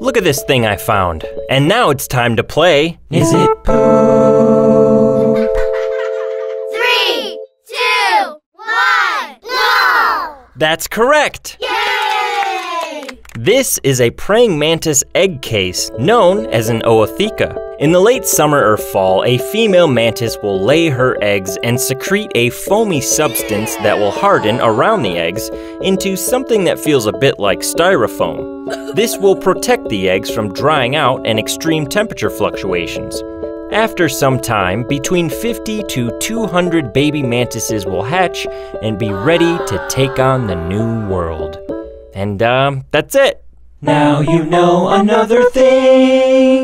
Look at this thing I found. And now it's time to play. Is it poop? Three, two, one, go! That's correct. Yay! This is a praying mantis egg case known as an ootheca. In the late summer or fall, a female mantis will lay her eggs and secrete a foamy substance that will harden around the eggs into something that feels a bit like styrofoam. This will protect the eggs from drying out and extreme temperature fluctuations. After some time, between 50 to 200 baby mantises will hatch and be ready to take on the new world. And, um, that's it. Now you know another thing.